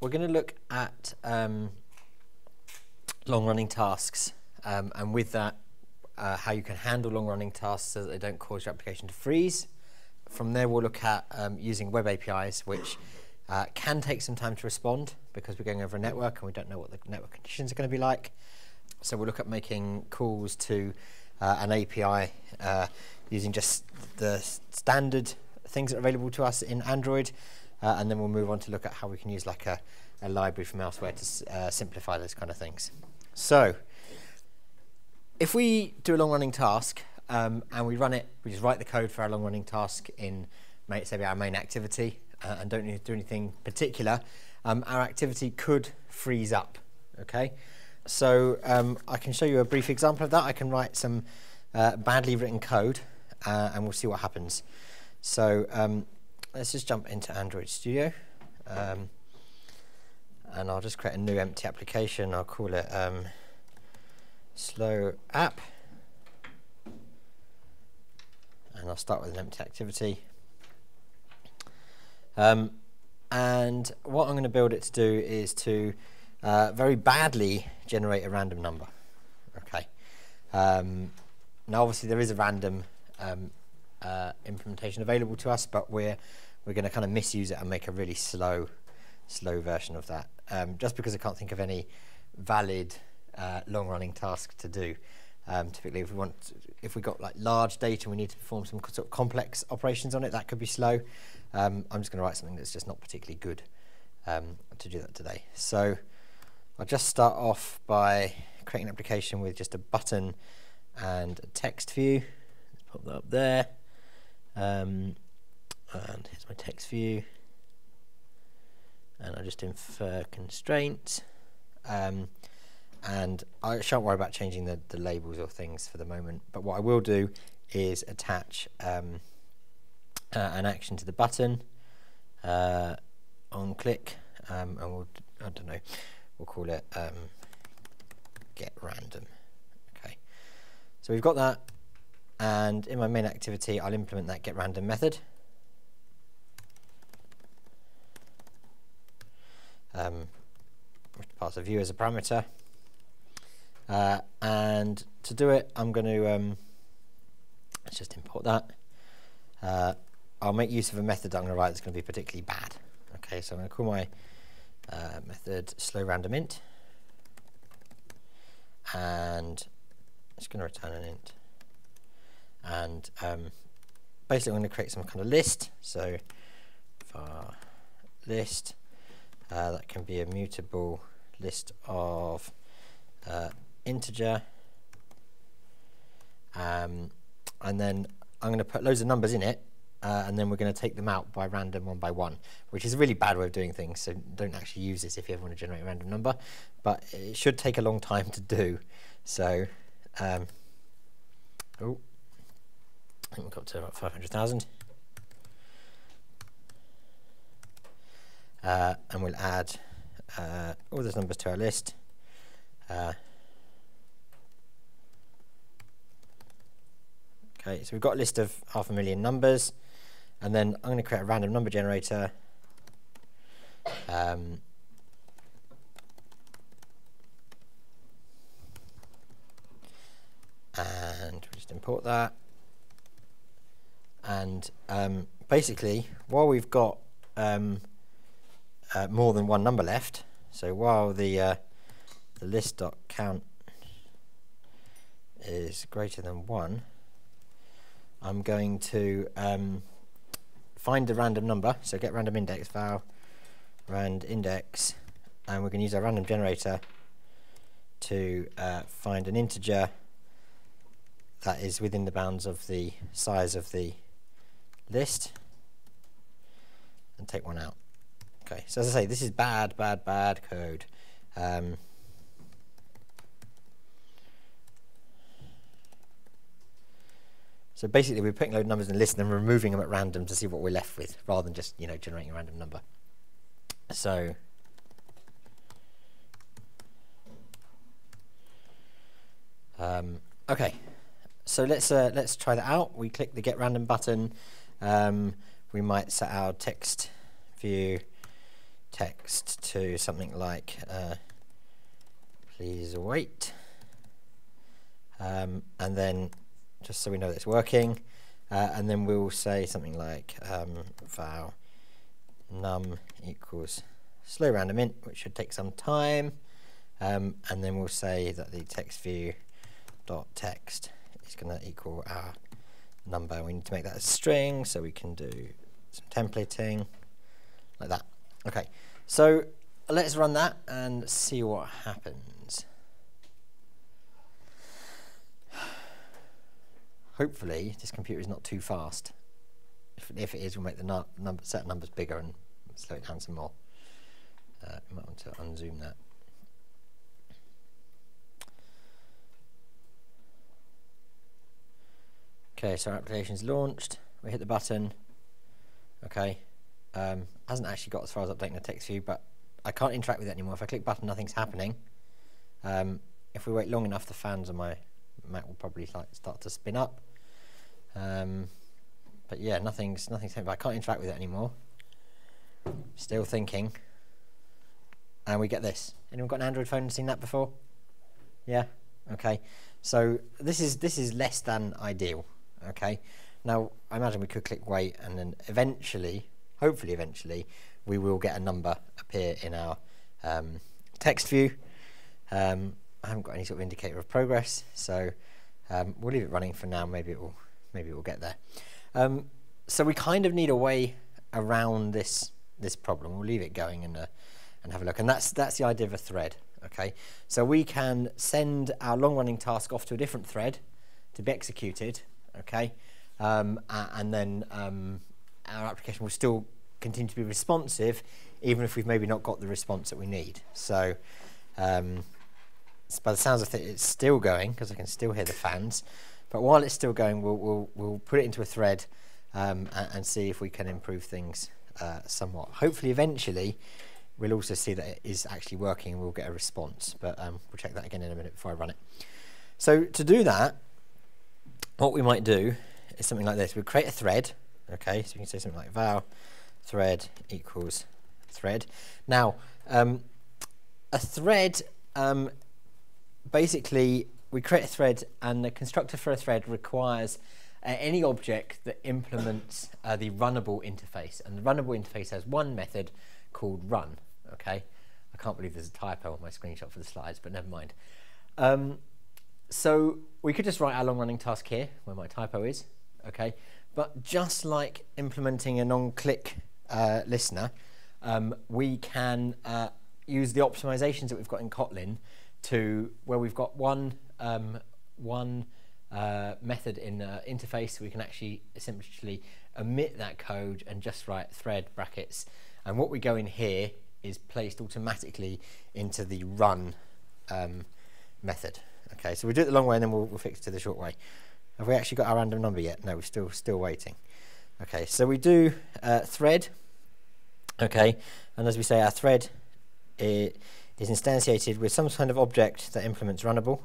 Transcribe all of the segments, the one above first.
we're going to look at um, long-running tasks, um, and with that, uh, how you can handle long-running tasks so that they don't cause your application to freeze. From there, we'll look at um, using web APIs, which uh, can take some time to respond because we're going over a network and we don't know what the network conditions are going to be like. So we'll look at making calls to uh, an API uh, using just the standard things that are available to us in Android, uh, and then we'll move on to look at how we can use like a, a library from elsewhere to uh, simplify those kind of things. So if we do a long-running task um, and we run it, we just write the code for our long-running task in, say, our main activity, uh, and don't need to do anything particular, um, our activity could freeze up. Okay, so um, I can show you a brief example of that. I can write some uh, badly written code, uh, and we'll see what happens. So um, let's just jump into Android Studio. Um, and I'll just create a new empty application. I'll call it um, slow app. And I'll start with an empty activity. Um, and what I'm going to build it to do is to uh, very badly generate a random number. Okay. Um, now, obviously, there is a random um, uh, implementation available to us, but we're we're going to kind of misuse it and make a really slow, slow version of that. Um, just because I can't think of any valid uh, long-running task to do. Um, typically, if we want, if we got like large data, and we need to perform some sort of complex operations on it. That could be slow. Um, I'm just going to write something that's just not particularly good um, to do that today. So I'll just start off by creating an application with just a button and a text view. Pop that up there. Um, and here's my text view. And I just infer constraints. Um, and I shan't worry about changing the, the labels or things for the moment. But what I will do is attach um, uh, an action to the button uh, on click, um, and we'll I don't know, we'll call it um, get random. Okay, so we've got that, and in my main activity, I'll implement that get random method. Um, pass a view as a parameter. Uh, and to do it, I'm going to, um, let's just import that. Uh, I'll make use of a method I'm going to write that's going to be particularly bad. Okay, so I'm going to call my uh, method slow random int. And it's going to return an int. And um, basically I'm going to create some kind of list. So list, uh, that can be a mutable list of uh, integer. Um, and then I'm going to put loads of numbers in it, uh, and then we're going to take them out by random one by one, which is a really bad way of doing things, so don't actually use this if you ever want to generate a random number. But it should take a long time to do. So, um, oh, I think we've got to about 500,000. Uh, and we'll add uh, all those numbers to our list. Uh, Okay, so we've got a list of half a million numbers, and then I'm going to create a random number generator. Um, and we'll just import that. And um, basically, while we've got um, uh, more than one number left, so while the uh, the list dot count is greater than one, I'm going to um, find a random number, so get random index val rand index, and we're going to use our random generator to uh, find an integer that is within the bounds of the size of the list and take one out. Okay, so as I say, this is bad, bad, bad code. Um, So basically, we're putting load numbers in a list and then removing them at random to see what we're left with, rather than just you know generating a random number. So um, okay, so let's uh, let's try that out. We click the get random button. Um, we might set our text view text to something like uh, please wait. Um, and then just so we know that it's working uh, and then we'll say something like um, val num equals slow random int which should take some time. Um, and then we'll say that the text view dot text is going to equal our number. We need to make that a string so we can do some templating like that. Okay so let's run that and see what happens hopefully this computer is not too fast. If, if it is, we'll make the nu number, set numbers bigger and slow it down some more. Uh, might want to unzoom that. Okay, so our application's launched. We hit the button. Okay, um, hasn't actually got as far as updating the text view, but I can't interact with it anymore. If I click button, nothing's happening. Um, if we wait long enough, the fans on my Mac will probably like start to spin up. Um, but yeah, nothing's nothing's happening. I can't interact with it anymore. Still thinking. And we get this. Anyone got an Android phone and seen that before? Yeah. Okay. So this is this is less than ideal. Okay. Now I imagine we could click wait, and then eventually, hopefully, eventually, we will get a number appear in our um, text view. Um, I haven't got any sort of indicator of progress, so um, we'll leave it running for now. Maybe it will maybe we'll get there. Um, so we kind of need a way around this this problem. We'll leave it going and uh, and have a look. And that's that's the idea of a thread. Okay, so we can send our long-running task off to a different thread to be executed. Okay, um, and then um, our application will still continue to be responsive, even if we've maybe not got the response that we need. So. Um, by the sounds of it, it's still going because I can still hear the fans. But while it's still going, we'll, we'll, we'll put it into a thread um, and, and, see if we can improve things uh, somewhat. Hopefully, eventually, we'll also see that it is actually working and we'll get a response. But um, we'll check that again in a minute before I run it. So to do that, what we might do is something like this. We create a thread. Okay, so you can say something like val thread equals thread. Now, um, a thread um, basically we create a thread, and the constructor for a thread requires uh, any object that implements uh, the runnable interface. And the runnable interface has one method called run. Okay, I can't believe there's a typo on my screenshot for the slides, but never mind. Um, so we could just write our long-running task here, where my typo is. Okay, but just like implementing a non-click uh, listener, um, we can uh, use the optimizations that we've got in Kotlin to where we've got one um, one uh, method in the interface, we can actually essentially omit that code and just write thread brackets. And what we go in here is placed automatically into the run um, method. Okay, so we do it the long way and then we'll, we'll fix it to the short way. Have we actually got our random number yet? No, we're still still waiting. Okay, so we do uh, thread. Okay, and as we say, our thread it is instantiated with some kind of object that implements runnable.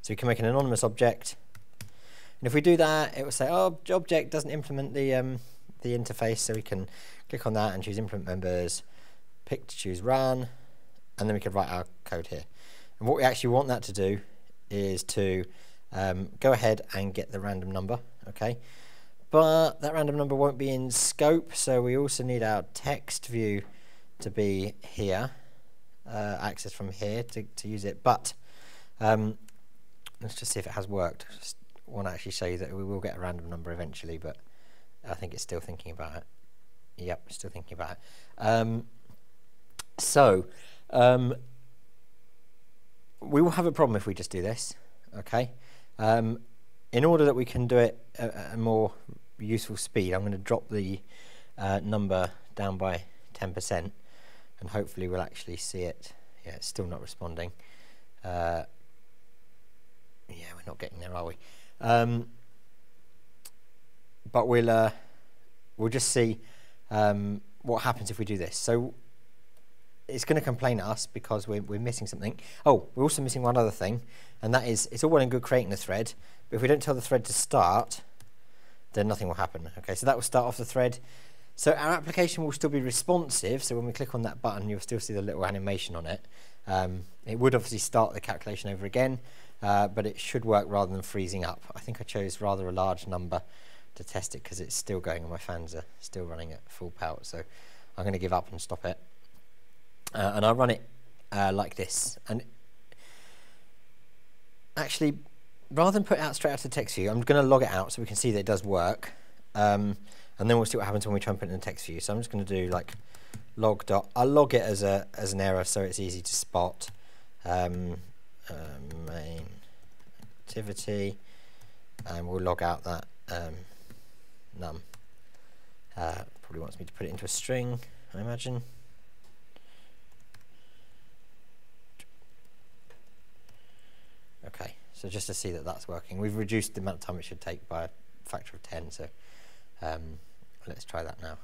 So we can make an anonymous object. And if we do that, it will say, oh, object doesn't implement the, um, the interface. So we can click on that and choose implement members, pick to choose run, and then we can write our code here. And what we actually want that to do is to um, go ahead and get the random number, okay? But that random number won't be in scope, so we also need our text view to be here, uh, access from here to, to use it. But um, let's just see if it has worked. Just want to actually show you that we will get a random number eventually, but I think it's still thinking about it. Yep, still thinking about it. Um, so, um, we will have a problem if we just do this, okay? Um, in order that we can do it at a more useful speed, I'm going to drop the uh, number down by 10%, and hopefully we'll actually see it. Yeah, it's still not responding. Uh, yeah, we're not getting there, are we? Um, but we'll uh, we'll just see um, what happens if we do this. So it's going to complain at us because we're, we're missing something. Oh, we're also missing one other thing, and that is it's all well and good creating the thread, but if we don't tell the thread to start, then nothing will happen. Okay, so that will start off the thread. So our application will still be responsive. So when we click on that button, you'll still see the little animation on it. Um, it would obviously start the calculation over again, uh, but it should work rather than freezing up. I think I chose rather a large number to test it because it's still going and my fans are still running at full power. So I'm going to give up and stop it. Uh, and I'll run it uh, like this. And actually, rather than put it out straight out to text view, I'm going to log it out so we can see that it does work. Um, and then we'll see what happens when we try and put it in the text view. So I'm just going to do like log dot. I'll log it as a as an error so it's easy to spot. Um, uh, main activity, and we'll log out that um, num. Uh, probably wants me to put it into a string, I imagine. Okay, so just to see that that's working, we've reduced the amount of time it should take by a factor of 10, so um, let's try that now.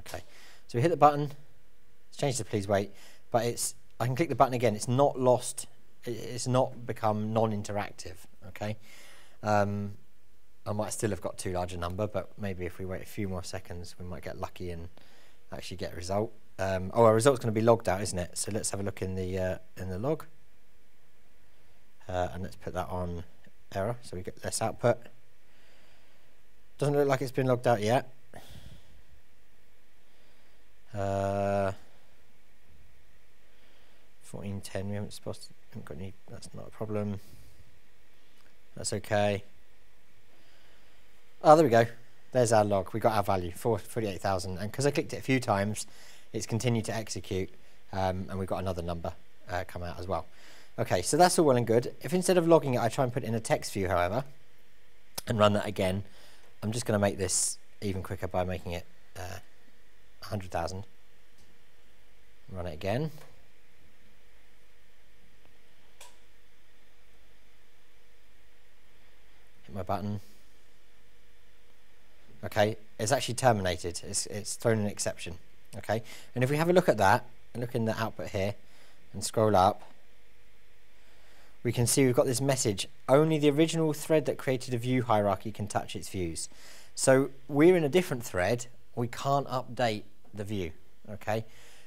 Okay, so we hit the button, it's changed to please wait, but it's I can click the button again. It's not lost. It's not become non-interactive. Okay. Um, I might still have got too large a number, but maybe if we wait a few more seconds, we might get lucky and actually get a result. Um, oh, our result's going to be logged out, isn't it? So let's have a look in the uh, in the log, uh, and let's put that on error. So we get less output. Doesn't look like it's been logged out yet. Uh, 1410 we haven't supposed to, haven't got any that's not a problem that's okay oh there we go there's our log we got our value 48,000 and because I clicked it a few times it's continued to execute um, and we've got another number uh, come out as well. Okay so that's all well and good. If instead of logging it I try and put in a text view however and run that again I'm just going to make this even quicker by making it uh, 100,000 run it again. Hit my button. Okay, it's actually terminated. It's, it's thrown an exception. Okay, and if we have a look at that, and look in the output here, and scroll up, we can see we've got this message, only the original thread that created a view hierarchy can touch its views. So we're in a different thread, we can't update the view, okay?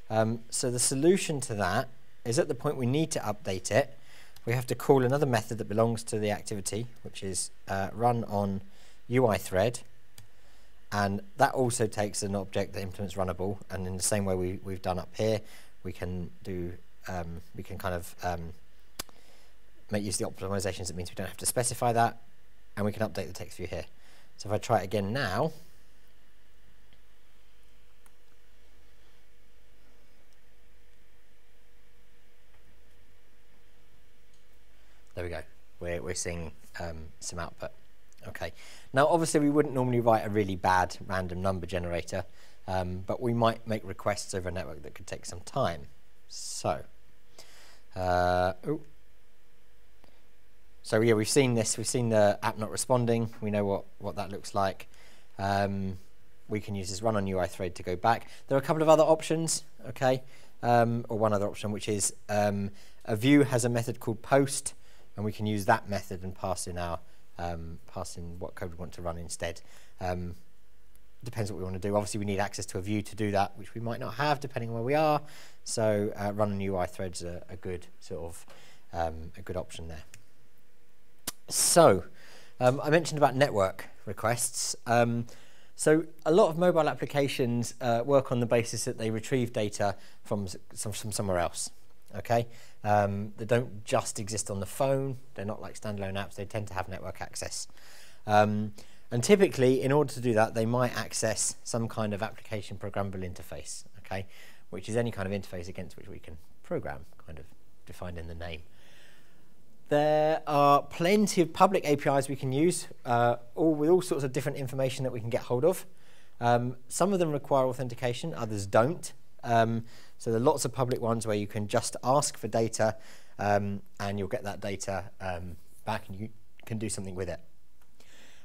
Um, so the solution to that is at the point we need to update it, we have to call another method that belongs to the activity, which is uh, run on UI thread. And that also takes an object that implements runnable. And in the same way we, we've done up here, we can do, um, we can kind of um, make use of the optimizations. It means we don't have to specify that. And we can update the text view here. So if I try it again now, There we go. We're, we're seeing um, some output. Okay. Now, obviously, we wouldn't normally write a really bad random number generator, um, but we might make requests over a network that could take some time. So, uh, so yeah, we've seen this. We've seen the app not responding. We know what, what that looks like. Um, we can use this run on UI thread to go back. There are a couple of other options, okay, um, or one other option, which is um, a view has a method called post, and we can use that method and pass in our um, pass in what code we want to run instead. Um, depends what we want to do. Obviously, we need access to a view to do that, which we might not have depending on where we are. So, uh, run on UI threads are a good sort of um, a good option there. So, um, I mentioned about network requests. Um, so a lot of mobile applications uh, work on the basis that they retrieve data from, from somewhere else okay? Um, they don't just exist on the phone. They're not like standalone apps. They tend to have network access. Um, and typically, in order to do that, they might access some kind of application programmable interface, okay? Which is any kind of interface against which we can program, kind of defined in the name. There are plenty of public APIs we can use, uh, all with all sorts of different information that we can get hold of. Um, some of them require authentication, others don't. Um, so there are lots of public ones where you can just ask for data um, and you'll get that data um, back and you can do something with it.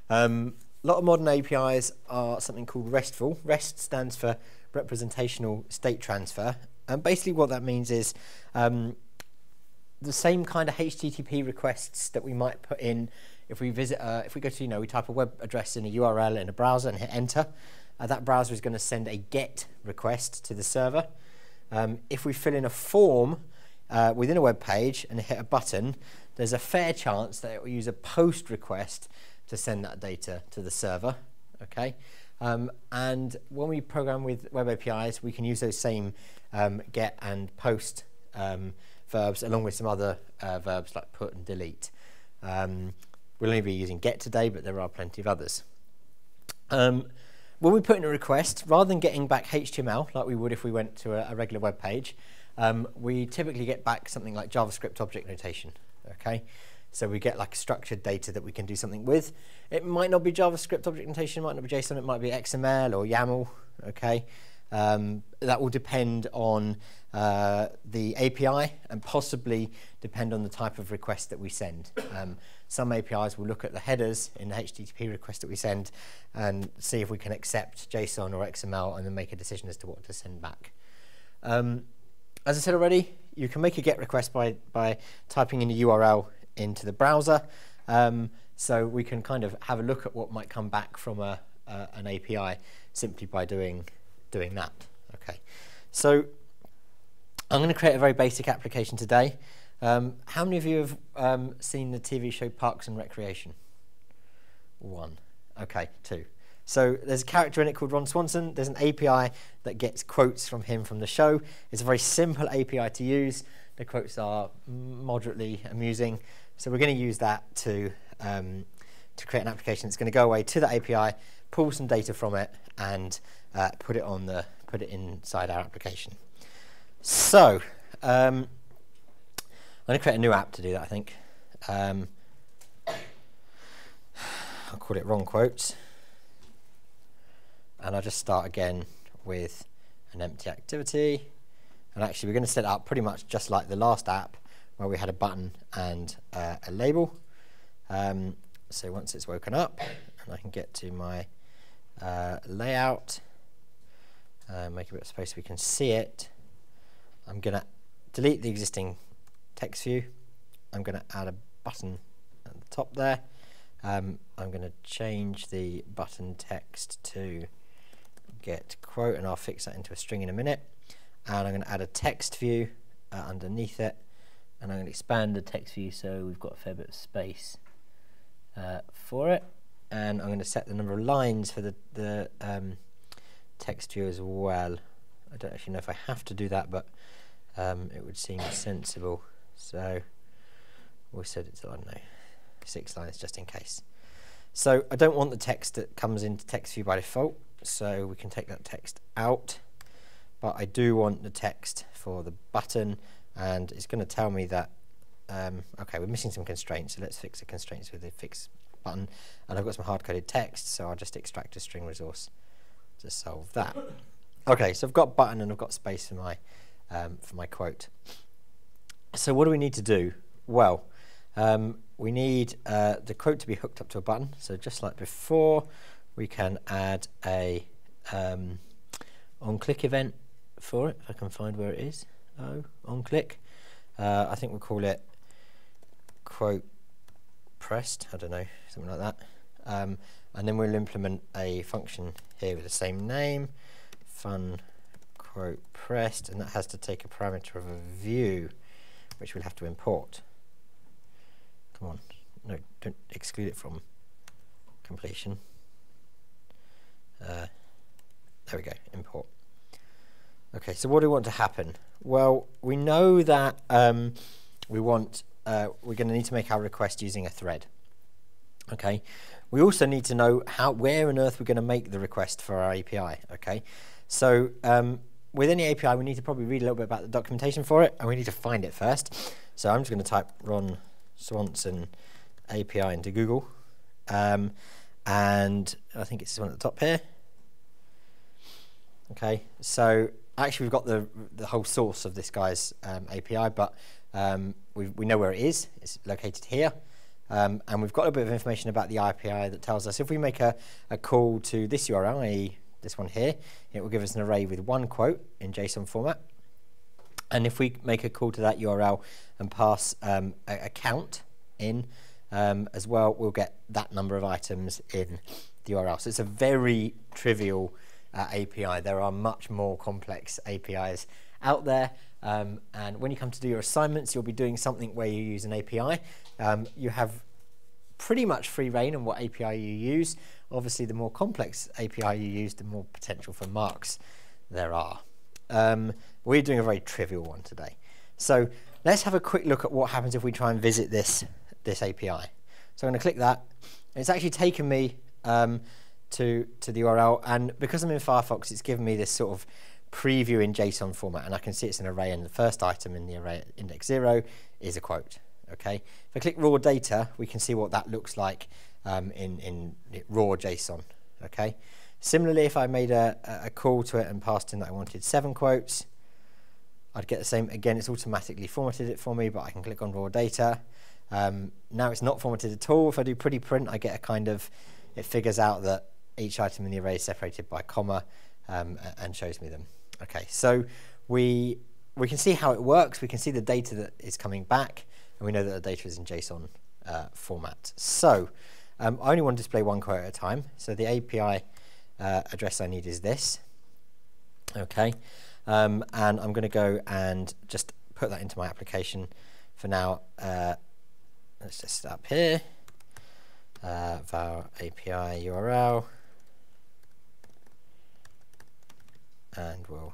Um, a lot of modern APIs are something called RESTful. REST stands for Representational State Transfer. And basically what that means is um, the same kind of HTTP requests that we might put in if we visit, uh, if we go to, you know, we type a web address in a URL in a browser and hit enter, uh, that browser is going to send a GET request to the server. Um, if we fill in a form uh, within a web page and hit a button, there's a fair chance that it will use a POST request to send that data to the server. Okay, um, and when we program with web APIs, we can use those same um, get and post um, verbs along with some other uh, verbs like put and delete. Um, we'll only be using get today, but there are plenty of others. When we put in a request, rather than getting back HTML like we would if we went to a, a regular web page, um, we typically get back something like JavaScript object notation. Okay, so we get like structured data that we can do something with. It might not be JavaScript object notation, it might not be JSON, it might be XML or YAML. Okay, um, that will depend on uh, the API and possibly depend on the type of request that we send. Um, some APIs will look at the headers in the HTTP request that we send and see if we can accept JSON or XML and then make a decision as to what to send back. Um, as I said already, you can make a GET request by, by typing in a URL into the browser. Um, so we can kind of have a look at what might come back from a, an API simply by doing, doing that. Okay. So I'm going to create a very basic application today. Um, how many of you have um, seen the TV show Parks and Recreation? One. Okay, two. So there's a character in it called Ron Swanson. There's an API that gets quotes from him from the show. It's a very simple API to use. The quotes are moderately amusing. So we're going to use that to, um, to create an application that's going to go away to the API, pull some data from it, and uh, put it on the put it inside our application. So um, I'm going to create a new app to do that, I think. Um, I'll call it Ron quotes. And I'll just start again with an empty activity. And actually, we're going to set up pretty much just like the last app where we had a button and uh, a label. Um, so once it's woken up, and I can get to my uh, layout, uh, make a bit of space so we can see it, I'm going to delete the existing text view. I'm going to add a button at the top there. Um, I'm going to change the button text to get quote and I'll fix that into a string in a minute. And I'm going to add a text view uh, underneath it. And I'm going to expand the text view so we've got a fair bit of space uh, for it. And I'm going to set the number of lines for the, the um, text view as well. I don't actually know if I have to do that but um, it would seem sensible so we set it to, I don't know, six lines just in case. So I don't want the text that comes into text view by default, so we can take that text out. But I do want the text for the button, and it's going to tell me that, um, okay, we're missing some constraints, so let's fix the constraints with the fix button. And I've got some hard-coded text, so I'll just extract a string resource to solve that. Okay, so I've got button and I've got space for my, um, for my quote. So what do we need to do? Well, um, we need uh, the quote to be hooked up to a button. So just like before, we can add a um, on-click event for it, if I can find where it is. Oh, on-click. Uh, I think we'll call it quote pressed, I don't know, something like that. Um, and then we'll implement a function here with the same name, fun quote pressed, and that has to take a parameter of a view which we'll have to import. Come on, no, don't exclude it from completion. Uh, there we go, import. Okay, so what do we want to happen? Well, we know that um, we want, uh, we're going to need to make our request using a thread. Okay, we also need to know how, where on earth we're going to make the request for our API. Okay, so um, with any API, we need to probably read a little bit about the documentation for it, and we need to find it first. So I'm just going to type Ron Swanson API into Google, um, and I think it's this one at the top here. Okay, so actually we've got the the whole source of this guy's um, API, but um, we we know where it is. It's located here. Um, and we've got a bit of information about the API that tells us if we make a, a call to this URL, i.e this one here, it will give us an array with one quote in JSON format. And if we make a call to that URL and pass um, a, a, count in um, as well, we'll get that number of items in the URL. So it's a very trivial uh, API. There are much more complex APIs out there. Um, and when you come to do your assignments, you'll be doing something where you use an API. Um, you have pretty much free reign on what API you use. Obviously, the more complex API you use, the more potential for marks there are. Um, we're doing a very trivial one today. So let's have a quick look at what happens if we try and visit this, this API. So I'm going to click that. It's actually taken me um, to, to the URL, and because I'm in Firefox, it's given me this sort of preview in JSON format, and I can see it's an array, and the first item in the array index 0 is a quote. Okay. If I click raw data, we can see what that looks like um, in, in raw JSON. Okay. Similarly, if I made a, a call to it and passed in that I wanted seven quotes, I'd get the same. Again, it's automatically formatted it for me, but I can click on raw data. Um, now it's not formatted at all. If I do pretty print, I get a kind of, it figures out that each item in the array is separated by comma um, and shows me them. Okay, so we, we can see how it works. We can see the data that is coming back, and we know that the data is in JSON uh, format. So um, I only want to display one quote at a time. So the API uh, address I need is this. Okay, um, and I'm going to go and just put that into my application for now. Uh, let's just up here, uh, var API URL, and we'll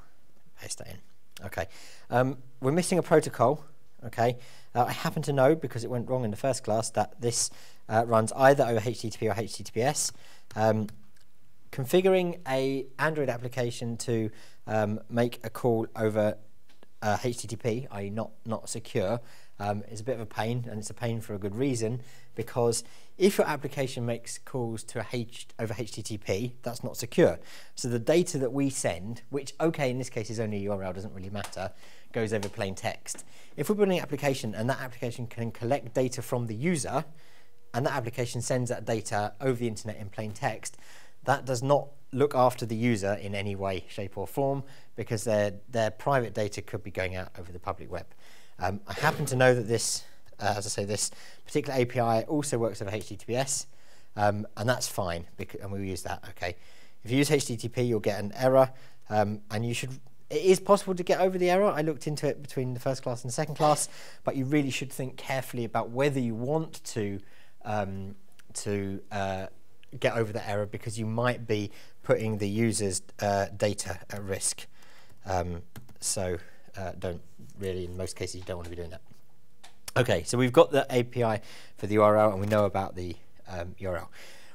paste that in. Okay, um, we're missing a protocol. Okay, uh, I happen to know because it went wrong in the first class that this uh, runs either over HTTP or HTTPS. Um, configuring a Android application to um, make a call over uh, HTTP, i.e. not, not secure, um, is a bit of a pain, and it's a pain for a good reason, because if your application makes calls to H over HTTP, that's not secure. So the data that we send, which, okay, in this case is only a URL, doesn't really matter, goes over plain text. If we're building an application and that application can collect data from the user, and that application sends that data over the internet in plain text, that does not look after the user in any way, shape or form because their, their private data could be going out over the public web. Um, I happen to know that this, uh, as I say, this particular API also works over HTTPS um, and that's fine because, and we'll use that, okay. If you use HTTP, you'll get an error um, and you should, it is possible to get over the error. I looked into it between the first class and the second class, but you really should think carefully about whether you want to um, to uh, get over the error because you might be putting the user's uh, data at risk. Um, so uh, don't really, in most cases, you don't want to be doing that. Okay, so we've got the API for the URL and we know about the um, URL.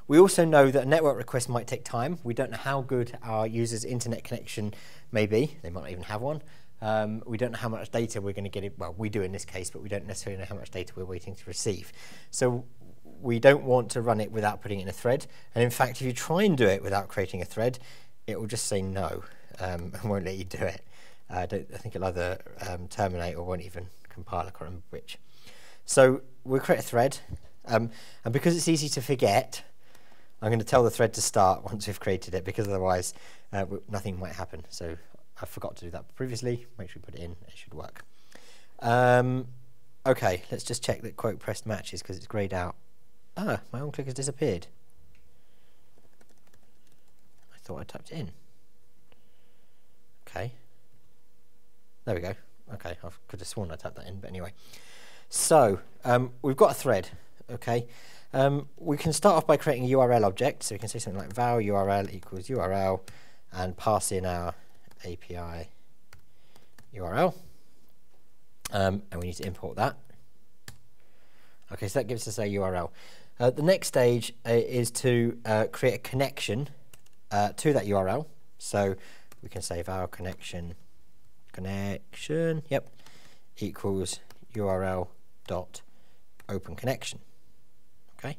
We also know that a network request might take time. We don't know how good our user's internet connection may be. They might not even have one. Um, we don't know how much data we're going to get. It, well, we do in this case, but we don't necessarily know how much data we're waiting to receive. So we don't want to run it without putting it in a thread. And in fact, if you try and do it without creating a thread, it will just say no um, and won't let you do it. Uh, I, I, think it'll either um, terminate or won't even compile, I can't remember which. So we'll create a thread. Um, and because it's easy to forget, I'm going to tell the thread to start once we've created it, because otherwise uh, nothing might happen. So I forgot to do that previously. Make sure you put it in. It should work. Um, okay, let's just check that quote pressed matches because it's grayed out. Ah, my on click has disappeared. I thought I typed in. Okay. There we go. Okay, I could have sworn I typed that in, but anyway. So, um, we've got a thread, okay. Um, we can start off by creating a URL object, so we can say something like val URL equals URL and pass in our API URL. Um, and we need to import that. Okay, so that gives us a URL. Uh, the next stage uh, is to uh, create a connection uh, to that URL. So we can say our connection connection yep equals URL dot open connection. Okay.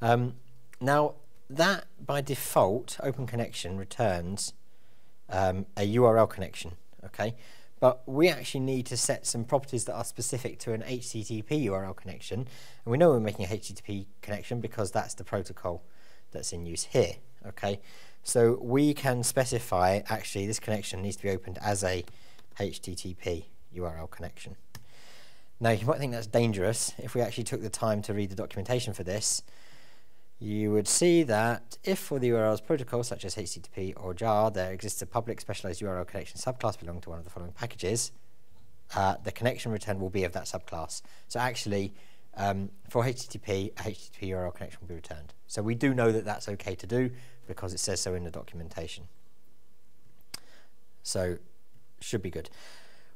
Um, now that by default open connection returns um, a URL connection. Okay. But we actually need to set some properties that are specific to an HTTP URL connection. And we know we're making a HTTP connection because that's the protocol that's in use here. Okay, so we can specify actually this connection needs to be opened as a HTTP URL connection. Now you might think that's dangerous. If we actually took the time to read the documentation for this, you would see that if for the URLs protocol such as HTTP or JAR there exists a public specialized URL connection subclass belonging to one of the following packages, uh, the connection returned will be of that subclass. So actually, um, for HTTP, a HTTP URL connection will be returned. So we do know that that's okay to do because it says so in the documentation. So should be good.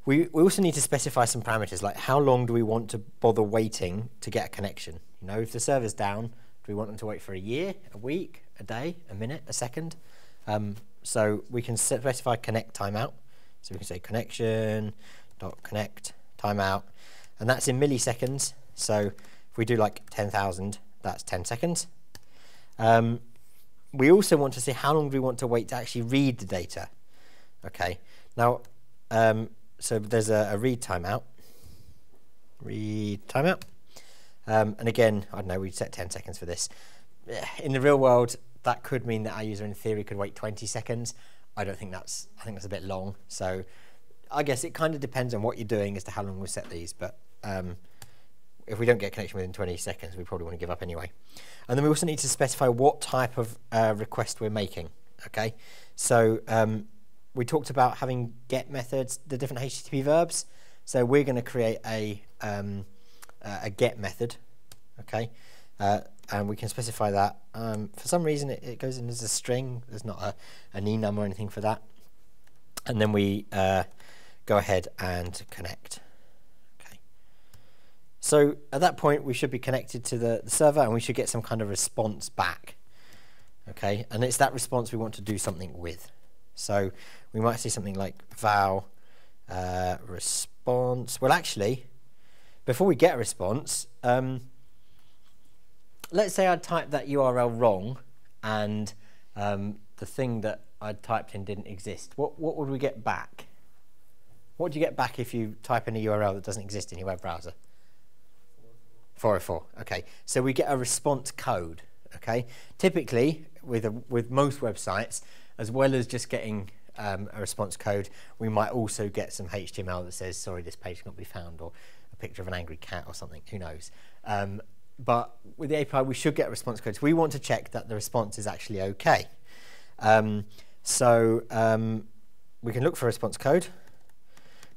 We, we also need to specify some parameters like how long do we want to bother waiting to get a connection? You know, if the server's down, do we want them to wait for a year, a week, a day, a minute, a second? Um, so we can specify connect timeout. So we can say connection dot connect timeout, and that's in milliseconds. So if we do like 10,000, that's 10 seconds. Um, we also want to see how long do we want to wait to actually read the data. Okay, now, um, so there's a, a, read timeout. Read timeout. Um, and again, I don't know, we set 10 seconds for this. In the real world, that could mean that our user in theory could wait 20 seconds. I don't think that's, I think that's a bit long. So I guess it kind of depends on what you're doing as to how long we set these. But um, if we don't get connection within 20 seconds, we probably want to give up anyway. And then we also need to specify what type of uh, request we're making. Okay, so um, we talked about having get methods, the different HTTP verbs. So we're going to create a um, uh, a get method, okay, uh, and we can specify that. Um, for some reason, it, it, goes in as a string. There's not a an enum or anything for that. And then we uh, go ahead and connect. Okay. So at that point, we should be connected to the, the server, and we should get some kind of response back. Okay, and it's that response we want to do something with. So we might see something like val uh, response. Well, actually, before we get a response, um, let's say I typed that URL wrong and um, the thing that I'd typed in didn't exist. What, what would we get back? What do you get back if you type in a URL that doesn't exist in your web browser? 404. Okay, so we get a response code. Okay, typically with a, with most websites, as well as just getting um, a response code, we might also get some HTML that says, sorry, this page cannot be found, or picture of an angry cat or something, who knows. Um, but with the API, we should get a response code. So we want to check that the response is actually okay. Um, so um, we can look for response code,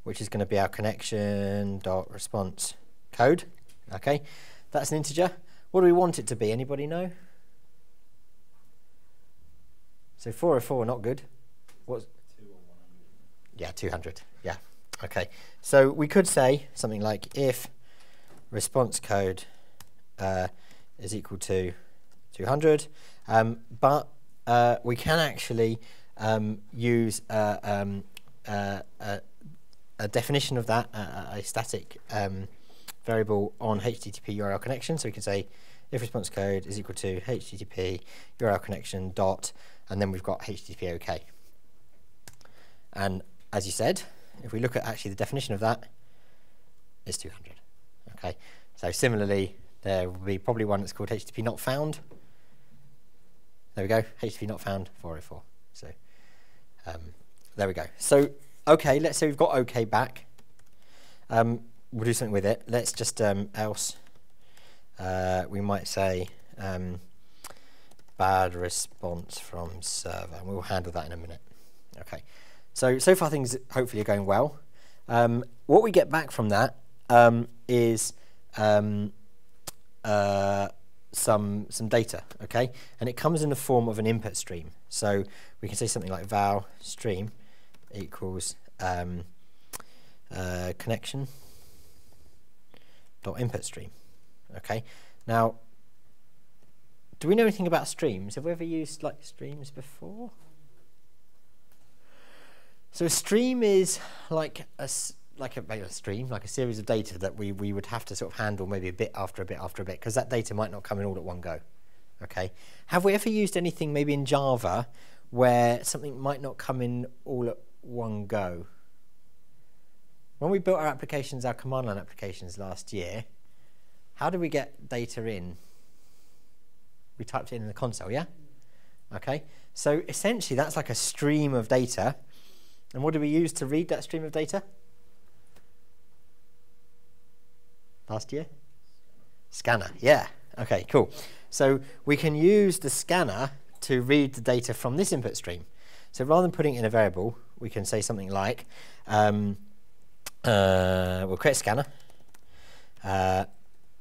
which is going to be our connection dot response code. Okay, that's an integer. What do we want it to be? Anybody know? So 404, not good. What's yeah, 200. Yeah. Okay. So we could say something like if response code uh, is equal to 200, um, but uh, we can actually um, use uh, um, uh, a definition of that, a static um, variable on HTTP URL connection. So we can say if response code is equal to HTTP URL connection dot and then we've got HTTP OK. And as you said, if we look at actually the definition of that, it's 200. Okay, so similarly, there will be probably one that's called HTTP not found. There we go, HTTP not found 404. So um, there we go. So okay, let's say we've got OK back. Um, we'll do something with it. Let's just um, else. Uh, we might say um, bad response from server. And we'll handle that in a minute. Okay. So, so far things hopefully are going well. Um, what we get back from that um, is um, uh, some, some data, okay? And it comes in the form of an input stream. So we can say something like val stream equals um, uh, connection dot input stream, okay? Now, do we know anything about streams? Have we ever used like streams before? So a stream is like a like a, a, stream, like a series of data that we, we would have to sort of handle maybe a bit after a bit after a bit, because that data might not come in all at one go. Okay. Have we ever used anything maybe in Java where something might not come in all at one go? When we built our applications, our command line applications last year, how did we get data in? we typed it in the console, yeah? Okay, so essentially that's like a stream of data And what do we use to read that stream of data? Last year? Scanner, yeah. Okay, cool. So we can use the scanner to read the data from this input stream. So rather than putting it in a variable, we can say something like, um, uh, we'll create a scanner. Uh,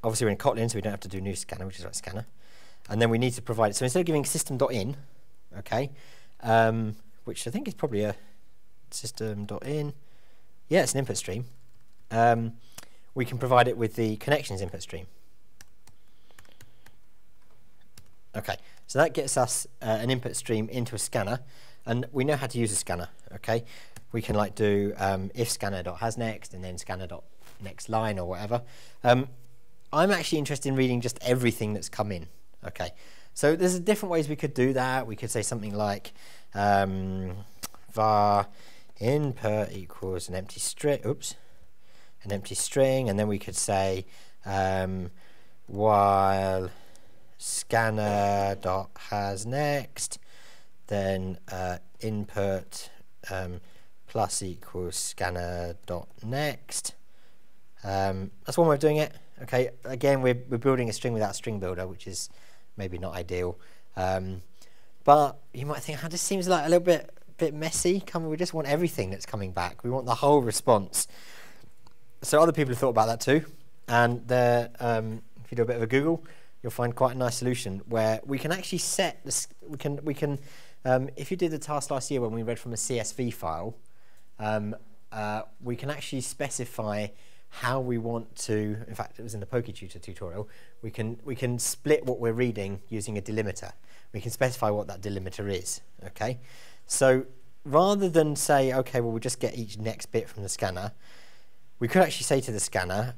obviously we're in Kotlin, so we don't have to do new scanner, which is like scanner. And then we need to provide it. So instead of giving system.in, okay, um, which I think is probably a system.in, yeah, it's an input stream. Um, we can provide it with the connections input stream. Okay, so that gets us uh, an input stream into a scanner, and we know how to use a scanner. Okay, we can like do um, if scanner dot has next and then scanner dot next line or whatever. Um, I'm actually interested in reading just everything that's come in. Okay, so there's different ways we could do that. We could say something like um, var input equals an empty string. Oops, an empty string, and then we could say um, while scanner dot has next, then uh, input um, plus equals scanner dot next. Um, that's one way of doing it. Okay, again, we're, we're building a string without string builder, which is maybe not ideal. Um, but you might think, oh, this seems like a little bit bit messy. Come, we just want everything that's coming back. We want the whole response. So other people have thought about that too, and um, if you do a bit of a Google, you'll find quite a nice solution where we can actually set this. We can we can um, if you did the task last year when we read from a CSV file, um, uh, we can actually specify how we want to. In fact, it was in the PokeTutor tutorial. We can we can split what we're reading using a delimiter. We can specify what that delimiter is. Okay, so rather than say, okay, well, we'll just get each next bit from the scanner, we could actually say to the scanner,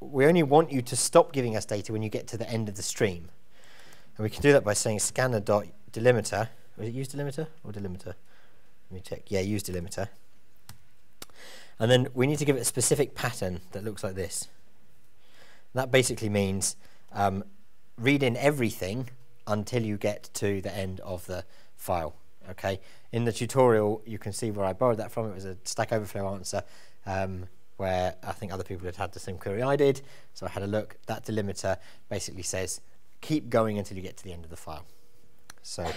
we only want you to stop giving us data when you get to the end of the stream. And we can do that by saying scanner dot delimiter. Was it use delimiter or delimiter? Let me check. Yeah, use delimiter. And then we need to give it a specific pattern that looks like this. That basically means um, read in everything until you get to the end of the file. Okay. In the tutorial, you can see where I borrowed that from. It was a Stack Overflow answer. Um, where I think other people had had the same query I did. So I had a look. That delimiter basically says keep going until you get to the end of the file. So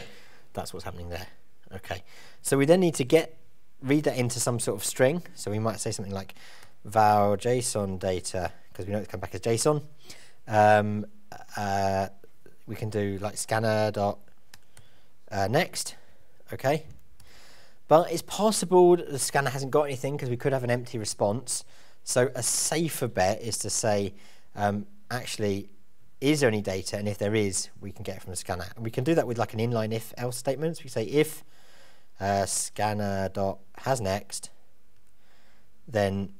that's what's happening there. Okay. So we then need to get read that into some sort of string. So we might say something like val JSON data because we know it's come back as JSON. Um, uh, we can do like scanner dot uh, next. Okay. But it's possible the scanner hasn't got anything because we could have an empty response. So a safer bet is to say, um, actually, is there any data? And if there is, we can get it from the scanner. And we can do that with like an inline if else statement. So we say if uh, scanner dot has next, then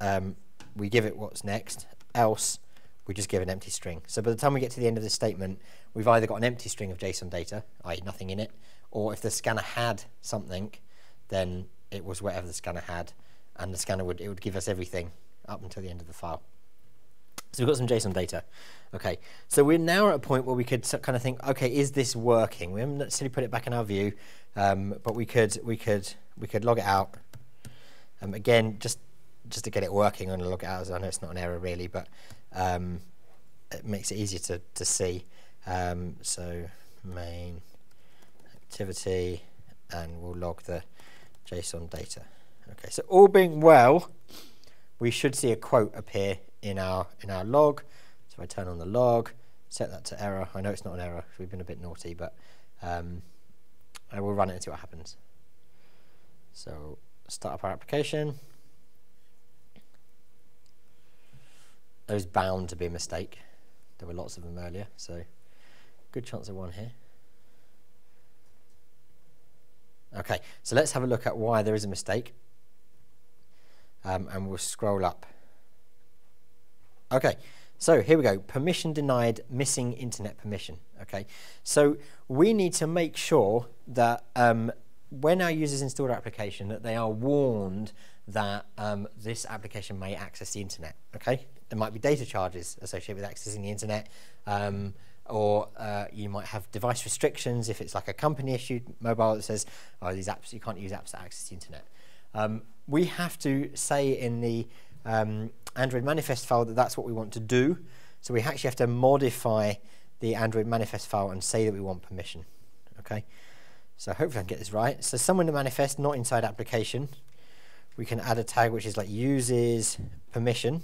um, we give it what's next. Else, we just give an empty string. So by the time we get to the end of the statement, we've either got an empty string of JSON data, i.e. nothing in it, or if the scanner had something, then it was whatever the scanner had, and the scanner would it would give us everything up until the end of the file. So we've got some JSON data. Okay, so we're now at a point where we could kind of think, okay, is this working? We haven't necessarily put it back in our view, um, but we could we could we could log it out. Um, again, just just to get it working, I'm going to log it out. I know it's not an error really, but um, it makes it easier to to see. Um, so main activity, and we'll log the JSON data. Okay, so all being well, we should see a quote appear in our in our log. So if I turn on the log, set that to error. I know it's not an error, we've been a bit naughty, but um, I will run it and see what happens. So start up our application. There's bound to be a mistake. There were lots of them earlier, so good chance of one here. Okay, so let's have a look at why there is a mistake. Um, and we'll scroll up. Okay, so here we go. Permission denied, missing internet permission. Okay, so we need to make sure that um, when our users install our application, that they are warned that um, this application may access the internet. Okay, there might be data charges associated with accessing the internet. Or uh, you might have device restrictions if it's like a company issued mobile that says, oh, these apps, you can't use apps that access the internet. Um, we have to say in the um, Android manifest file that that's what we want to do. So we actually have to modify the Android manifest file and say that we want permission. Okay. So hopefully I can get this right. So somewhere in the manifest, not inside application, we can add a tag which is like uses permission.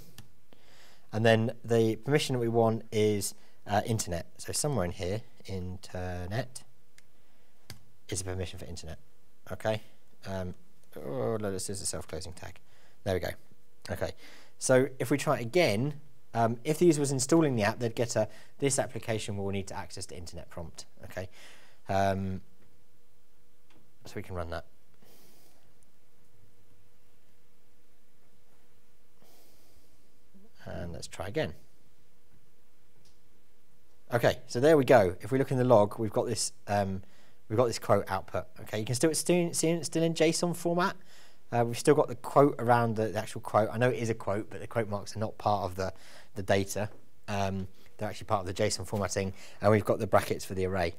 And then the permission that we want is uh, internet. So somewhere in here, internet is a permission for internet. Okay. Um, oh, no, this is a self-closing tag. There we go. Okay. So if we try again, um, if the user was installing the app, they'd get a this application will need to access the internet prompt. Okay. Um, so we can run that. And let's try again. Okay, so there we go. If we look in the log, we've got this um, we've got this quote output. Okay, you can still still still in JSON format. Uh, we've still got the quote around the, the, actual quote. I know it is a quote, but the quote marks are not part of the the data. Um, they're actually part of the JSON formatting, and we've got the brackets for the array.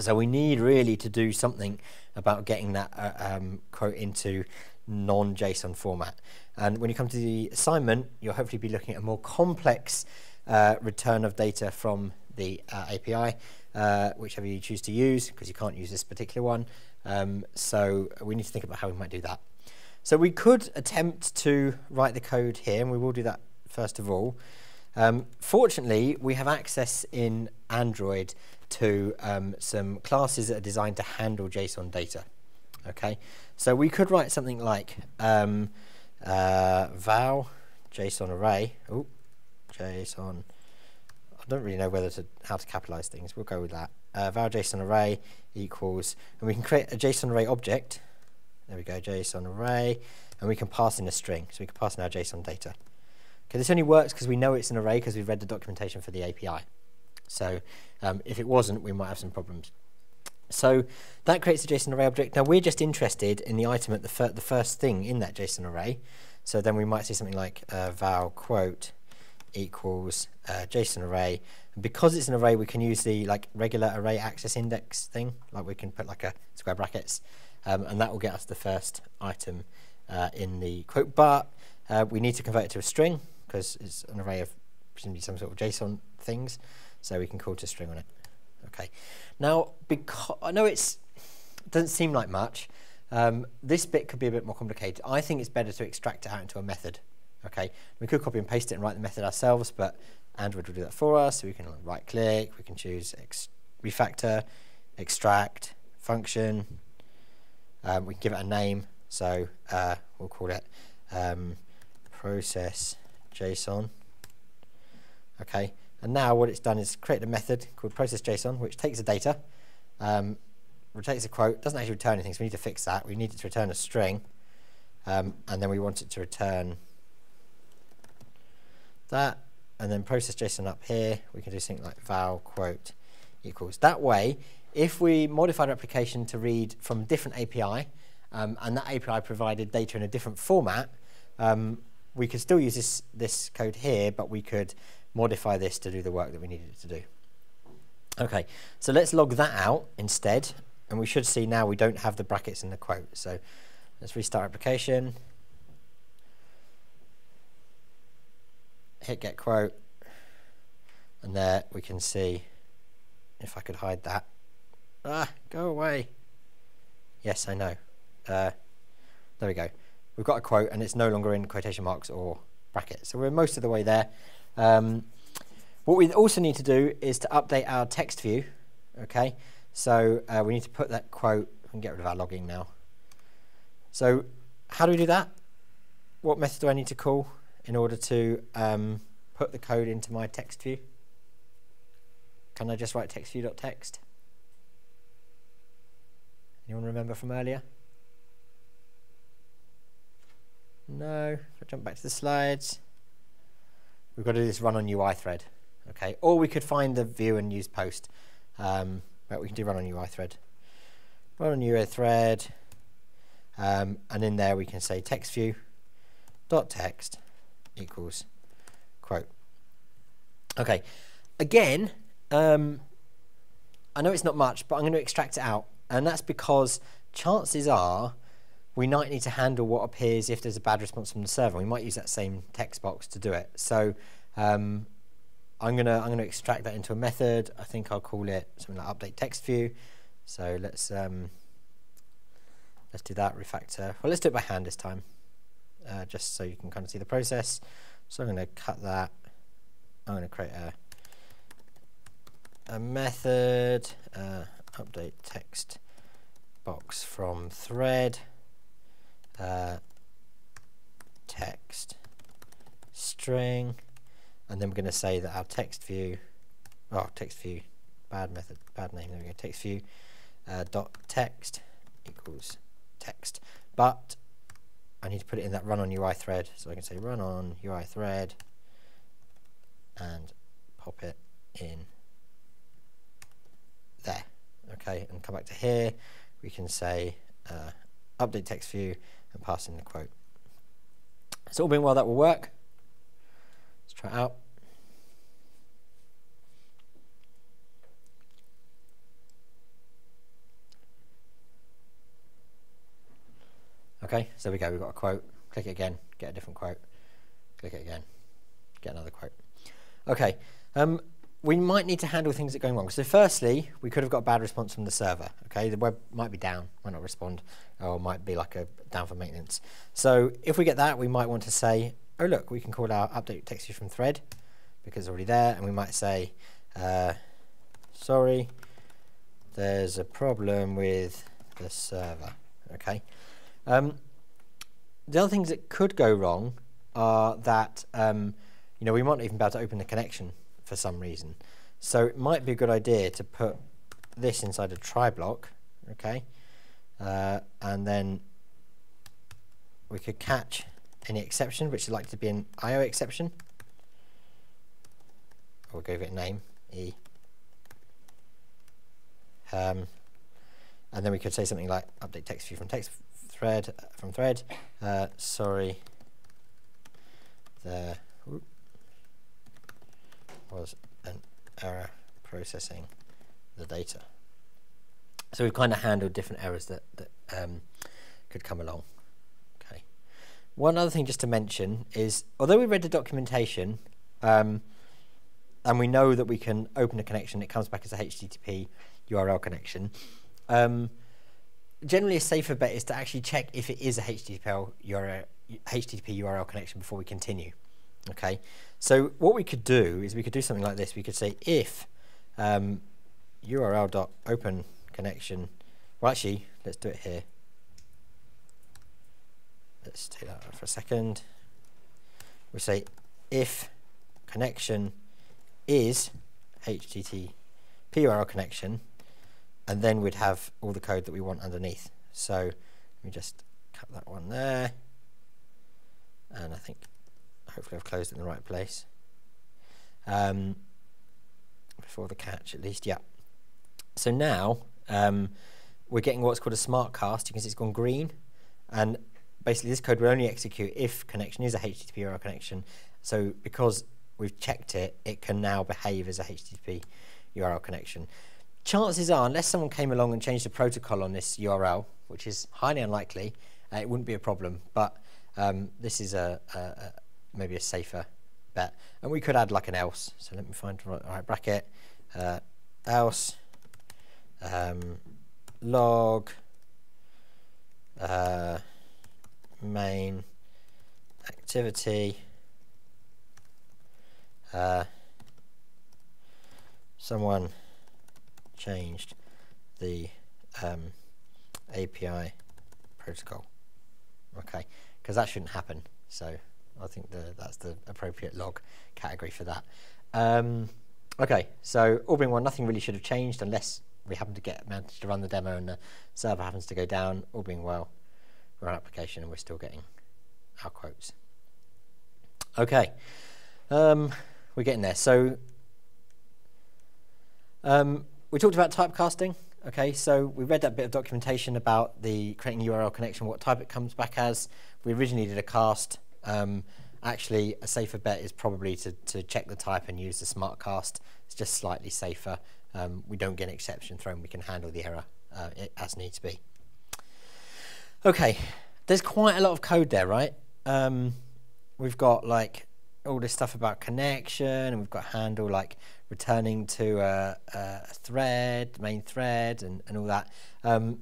So we need really to do something about getting that uh, um, quote into non-JSON format. And when you come to the assignment, you'll hopefully be looking at a more complex uh, return of data from the uh, API, uh, whichever you choose to use, because you can't use this particular one. Um, so we need to think about how we might do that. So we could attempt to write the code here, and we will do that first of all. Um, fortunately, we have access in Android to um, some classes that are designed to handle JSON data. Okay, so we could write something like um, uh, val JSON array. Oh, JSON. I don't really know whether to how to capitalize things. We'll go with that. Uh, val JSON array equals, and we can create a JSON array object. There we go, JSON array, and we can pass in a string. So we can pass in our JSON data. Okay, this only works because we know it's an array because we've read the documentation for the API. So um, if it wasn't, we might have some problems. So that creates a JSON array object. Now we're just interested in the item at the, fir the first thing in that JSON array. So then we might see something like uh, val quote equals uh, JSON array. And because it's an array, we can use the like regular array access index thing. Like we can put like a square brackets, um, and that will get us the first item uh, in the quote. But uh, we need to convert it to a string because it's an array of presumably some sort of JSON things. So we can call to string on it. Okay. Now, because I know it's doesn't seem like much, um, this bit could be a bit more complicated. I think it's better to extract it out into a method. Okay. We could copy and paste it and write the method ourselves, but Android will do that for us. So we can right click, we can choose ex refactor, extract, function. Um, we can give it a name. So uh, we'll call it um, process JSON. Okay. And now what it's done is create a method called process.json, which takes the data, um, retakes a quote, doesn't actually return anything, so we need to fix that. We need it to return a string, um, and then we want it to return that, and then process JSON up here, we can do something like val quote equals. That way, if we modified our application to read from a different API, um, and that API provided data in a different format, um, we could still use this, this code here, but we could modify this to do the work that we needed it to do. Okay, so let's log that out instead, and we should see now we don't have the brackets in the quote. So let's restart application, hit get quote, and there we can see, if I could hide that, ah, go away. Yes, I know. Uh, there we go. We've got a quote, and it's no longer in quotation marks or brackets. So we're most of the way there. Um, what we also need to do is to update our text view. Okay, so uh, we need to put that quote. and get rid of our logging now. So how do we do that? What method do I need to call in order to um, put the code into my text view? Can I just write textview.text? Anyone remember from earlier? No. I jump back to the slides we've got to do this run on UI thread. Okay, or we could find the view and use post. Um, but we can do run on UI thread. Run on UI thread, um, and in there we can say text view dot text equals quote. Okay, again, um, I know it's not much, but I'm going to extract it out, and that's because chances are we might need to handle what appears if there's a bad response from the server. We might use that same text box to do it. So um, I'm gonna I'm gonna extract that into a method. I think I'll call it something like update text view. So let's um, let's do that refactor. Well, let's do it by hand this time, uh, just so you can kind of see the process. So I'm going to cut that. I'm going to create a a method uh, update text box from thread uh, text string and then we're going to say that our text view oh text view bad method bad name there we go text view uh, dot text equals text but I need to put it in that run on UI thread. So I can say run on UI thread and pop it in there. Okay and come back to here. We can say uh, update text view and pass in the quote. It's all been well. That will work. Let's try it out okay so we go we've got a quote click it again get a different quote click it again get another quote okay um, we might need to handle things that are going wrong. So firstly, we could have got a bad response from the server. Okay, the web might be down, might not respond, or might be like a down for maintenance. So if we get that, we might want to say, oh look, we can call our update text from thread because it's already there, and we might say, uh, sorry, there's a problem with the server. Okay. Um, the other things that could go wrong are that um, you know we might not even be able to open the connection for some reason. So it might be a good idea to put this inside a try block, okay, uh, and then we could catch any exception, which is likely to be an IO exception. We'll give it a name, E. Um, and then we could say something like update text view from text thread from thread. Uh, sorry, there was an error processing the data. So we've kind of handled different errors that, that um, could come along. Okay. One other thing just to mention is, although we read the documentation, um, and we know that we can open a connection, it comes back as a HTTP URL connection. Um, generally, a safer bet is to actually check if it is a HTTP URL, HTTP URL connection before we continue. Okay, so what we could do is we could do something like this. We could say if um, URL dot open connection. Well, actually, let's do it here. Let's take that for a second. We say if connection is HTTP URL connection, and then we'd have all the code that we want underneath. So let me just cut that one there, and I think Hopefully I've closed it in the right place. Um, before the catch at least, yeah. So now um, we're getting what's called a smart cast. You can see it's gone green. And basically this code will only execute if connection is a HTTP URL connection. So because we've checked it, it can now behave as a HTTP URL connection. Chances are, unless someone came along and changed the protocol on this URL, which is highly unlikely, uh, it wouldn't be a problem. But um, this is a, a, maybe a safer bet. And we could add like an else. So let me find right bracket. Uh, else um, log uh, main activity uh, someone changed the um, API protocol okay because that shouldn't happen so I think the, that's the appropriate log category for that. Um, okay, so all being well, nothing really should have changed unless we happen to get managed to run the demo and the server happens to go down. All being well, on application and we're still getting our quotes. Okay, um, we're getting there. So um, we talked about typecasting. Okay, so we read that bit of documentation about the creating URL connection, what type it comes back as. We originally did a cast um, actually, a safer bet is probably to, to check the type and use the smart cast. It's just slightly safer. Um, we don't get an exception thrown. We can handle the error uh, as needs to be. Okay, there's quite a lot of code there, right? Um, we've got like all this stuff about connection, and we've got handle like returning to a, a thread, main thread, and, and all that. Um,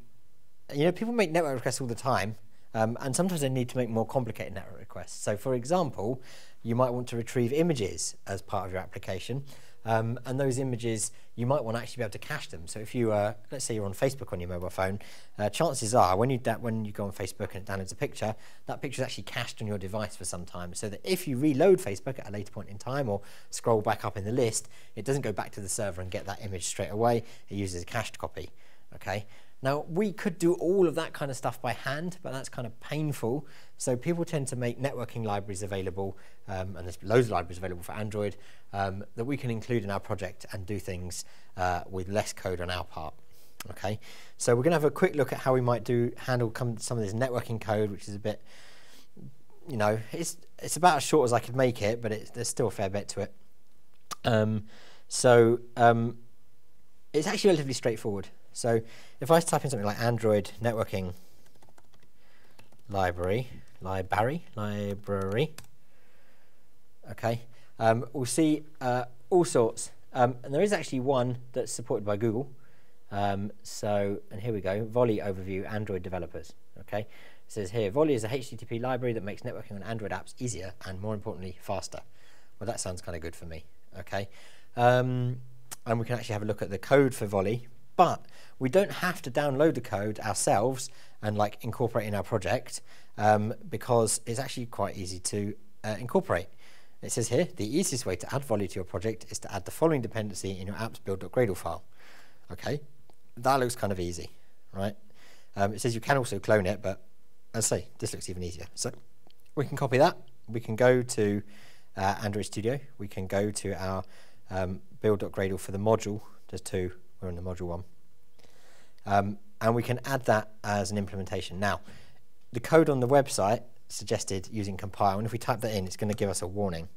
you know, people make network requests all the time, um, and sometimes they need to make more complicated network requests. So, for example, you might want to retrieve images as part of your application. Um, and those images, you might want to actually be able to cache them. So if you, uh, let's say you're on Facebook on your mobile phone, uh, chances are when you, when you go on Facebook and it downloads a picture, that picture is actually cached on your device for some time. So that if you reload Facebook at a later point in time or scroll back up in the list, it doesn't go back to the server and get that image straight away. It uses a cached copy. Okay. Now, we could do all of that kind of stuff by hand, but that's kind of painful. So people tend to make networking libraries available, um, and there's loads of libraries available for Android, um, that we can include in our project and do things uh, with less code on our part. Okay, so we're going to have a quick look at how we might do handle some of this networking code, which is a bit, you know, it's it's about as short as I could make it, but it, there's still a fair bit to it. Um, so um, it's actually relatively straightforward. So if I type in something like Android networking library, library, library, okay, um, we'll see uh, all sorts. Um, and there is actually one that's supported by Google. Um, so, and here we go, Volley overview, Android developers. Okay, it says here, Volley is a HTTP library that makes networking on Android apps easier and more importantly, faster. Well, that sounds kind of good for me. Okay, um, and we can actually have a look at the code for Volley but we don't have to download the code ourselves and like incorporate in our project um, because it's actually quite easy to uh, incorporate. It says here, the easiest way to add Volley to your project is to add the following dependency in your apps build.gradle file. Okay, that looks kind of easy, right? Um, it says you can also clone it, but I say, this looks even easier. So we can copy that. We can go to uh, Android Studio. We can go to our um, build.gradle for the module. There's two we're in the module one. Um, and we can add that as an implementation. Now, the code on the website suggested using compile, and if we type that in, it's going to give us a warning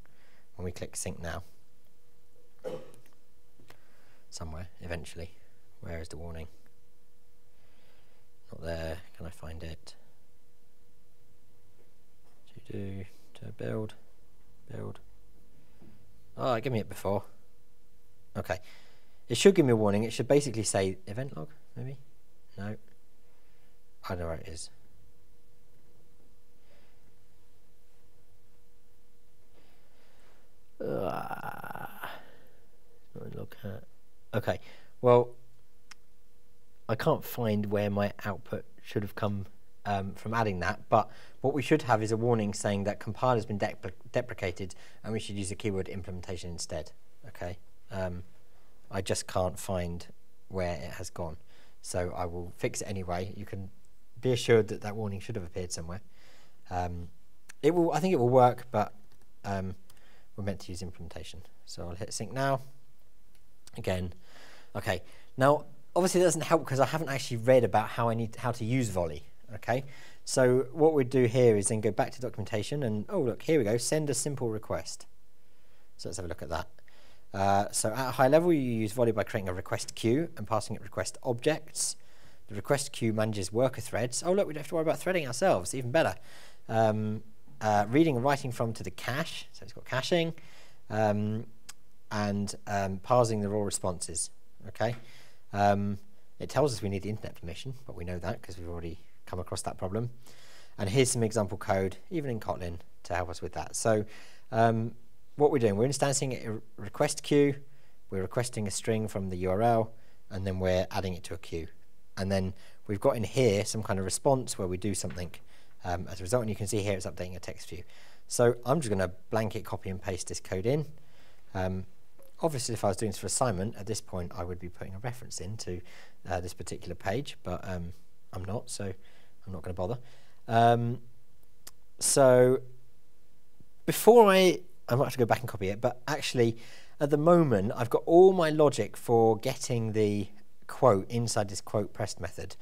when we click sync now. Somewhere, eventually. Where is the warning? Not there. Can I find it? To do to build, build. Ah, oh, give me it before. Okay. It should give me a warning. It should basically say event log, maybe? No. I don't know where it is. Uh, okay, well, I can't find where my output should have come um, from adding that, but what we should have is a warning saying that compile has been deprecated and we should use a keyword implementation instead. Okay. Um, I just can't find where it has gone. So I will fix it anyway. You can be assured that that warning should have appeared somewhere. Um, it will. I think it will work, but um, we're meant to use implementation. So I'll hit sync now. Again, okay. Now, obviously, it doesn't help because I haven't actually read about how I need how to use Volley. Okay. So what we'd do here is then go back to documentation and oh look here we go. Send a simple request. So let's have a look at that. Uh, so at a high level, you use Volley by creating a request queue and passing it request objects. The request queue manages worker threads. Oh, look, we don't have to worry about threading ourselves, even better. Um, uh, reading and writing from to the cache, so it's got caching, um, and um, parsing the raw responses. Okay, um, it tells us we need the internet permission, but we know that because we've already come across that problem. And here's some example code, even in Kotlin, to help us with that. So um, what we're doing, we're instancing a request queue, we're requesting a string from the URL, and then we're adding it to a queue. And then we've got in here some kind of response where we do something um, as a result, and you can see here it's updating a text view. So I'm just going to blanket copy and paste this code in. Um, obviously, if I was doing this for assignment, at this point I would be putting a reference into uh, this particular page, but um, I'm not, so I'm not going to bother. Um, so before I I might have to go back and copy it, but actually, at the moment, I've got all my logic for getting the quote inside this quote pressed method.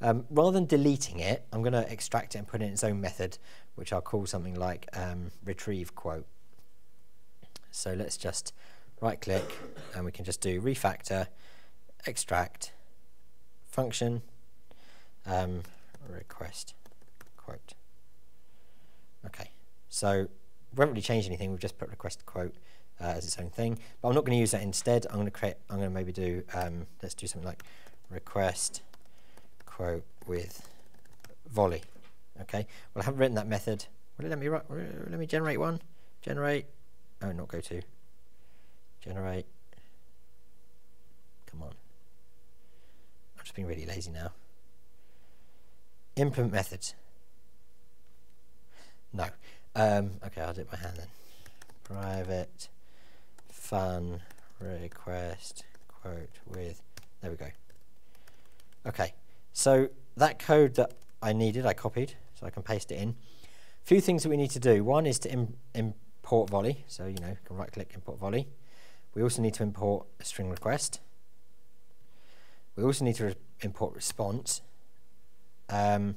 Um, rather than deleting it, I'm going to extract it and put it in its own method, which I'll call something like um, retrieve quote. So let's just right click and we can just do refactor, extract, function, um, request quote. Okay, so we haven't really changed anything. We've just put request quote uh, as its own thing. But I'm not going to use that instead. I'm going to create. I'm going to maybe do. Um, let's do something like request quote with volley. Okay. Well, I haven't written that method. Will it let me write? Let me generate one. Generate. Oh, not go to. Generate. Come on. I'm just being really lazy now. Implement methods. No. Um, okay, I'll do it by hand then. Private fun request quote with. There we go. Okay, so that code that I needed, I copied, so I can paste it in. A few things that we need to do. One is to Im import volley, so you know, you can right click import volley. We also need to import a string request. We also need to import response. Um,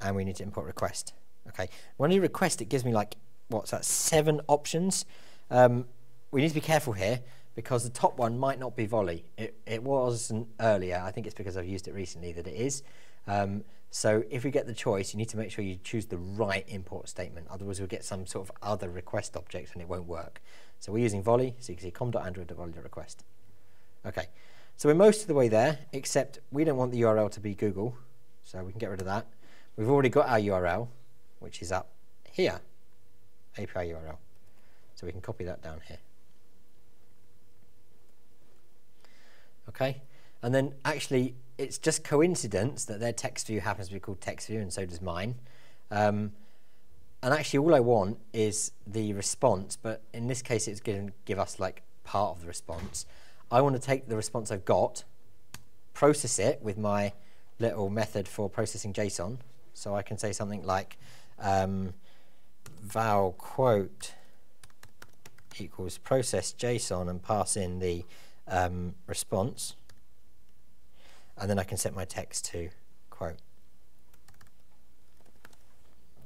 and we need to import request. Okay, when you request, it gives me like, what's that, seven options. Um, we need to be careful here because the top one might not be volley. It, it wasn't earlier. I think it's because I've used it recently that it is. Um, so if we get the choice, you need to make sure you choose the right import statement. Otherwise, we'll get some sort of other request object and it won't work. So we're using volley. So you can see com.android.volley.request. Okay, so we're most of the way there, except we don't want the URL to be Google. So we can get rid of that. We've already got our URL, which is up here, API URL. So we can copy that down here. Okay, and then actually it's just coincidence that their text view happens to be called text view and so does mine. Um, and actually all I want is the response, but in this case it's going to give us like part of the response. I want to take the response I've got, process it with my little method for processing JSON. So I can say something like um, val quote equals process JSON and pass in the um, response. And then I can set my text to quote.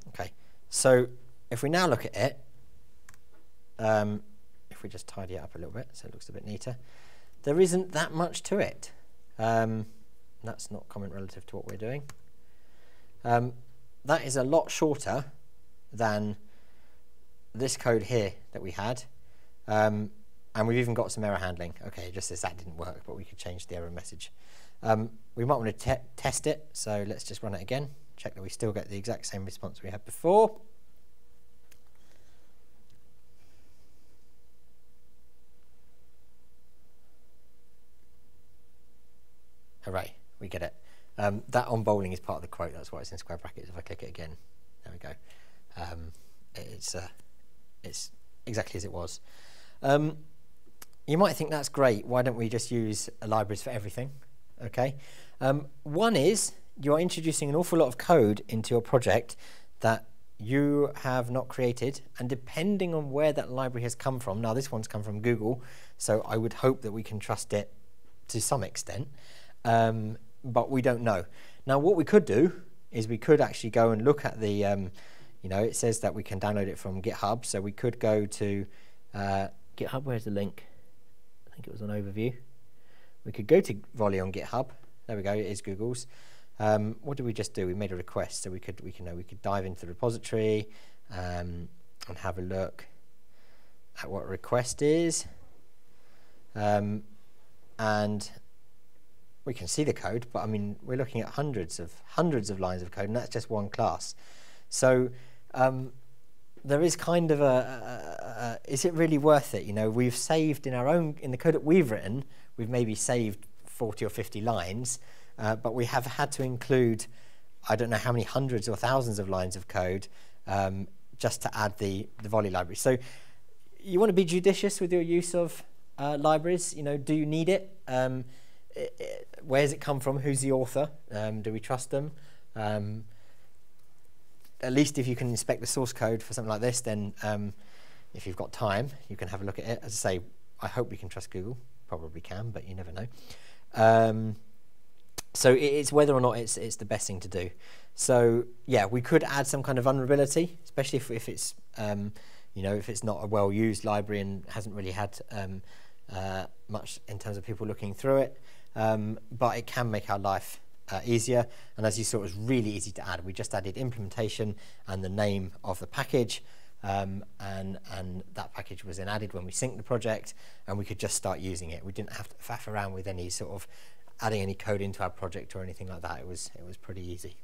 Okay, so if we now look at it, um, if we just tidy it up a little bit so it looks a bit neater, there isn't that much to it. Um, that's not comment relative to what we're doing. Um, that is a lot shorter than this code here that we had. Um, and we've even got some error handling. Okay, just as that didn't work, but we could change the error message. Um, we might want to te test it, so let's just run it again. Check that we still get the exact same response we had before. Hooray, we get it. Um, that on bowling is part of the quote, that's why it's in square brackets. If I click it again, there we go. Um, it's, uh, it's exactly as it was. Um, you might think that's great. Why don't we just use libraries for everything? Okay. Um, one is you are introducing an awful lot of code into your project that you have not created, and depending on where that library has come from, now this one's come from Google, so I would hope that we can trust it to some extent, um, but we don't know. Now, what we could do is we could actually go and look at the, um, you know, it says that we can download it from GitHub, so we could go to uh, GitHub, where's the link? I think it was an overview. We could go to Volley on GitHub. There we go, it is Google's. Um, what did we just do? We made a request, so we could we can know we could dive into the repository um, and have a look at what request is, um, and we can see the code. But I mean, we're looking at hundreds of hundreds of lines of code, and that's just one class. So um, there is kind of a, a, a, is it really worth it? You know, we've saved in our own in the code that we've written, we've maybe saved 40 or 50 lines, uh, but we have had to include I don't know how many hundreds or thousands of lines of code um, just to add the the volley library. So you want to be judicious with your use of uh, libraries. You know, do you need it? Um? Where does it come from? Who's the author? Um, do we trust them? Um, at least if you can inspect the source code for something like this, then um, if you've got time, you can have a look at it. As I say, I hope we can trust Google. Probably can, but you never know. Um, so it's whether or not it's it's the best thing to do. So yeah, we could add some kind of vulnerability, especially if, if it's um, you know if it's not a well used library and hasn't really had um, uh, much in terms of people looking through it. Um, but it can make our life uh, easier. And as you saw, it was really easy to add. We just added implementation and the name of the package. Um, and, and that package was then added when we synced the project and we could just start using it. We didn't have to faff around with any sort of adding any code into our project or anything like that. It was, it was pretty easy.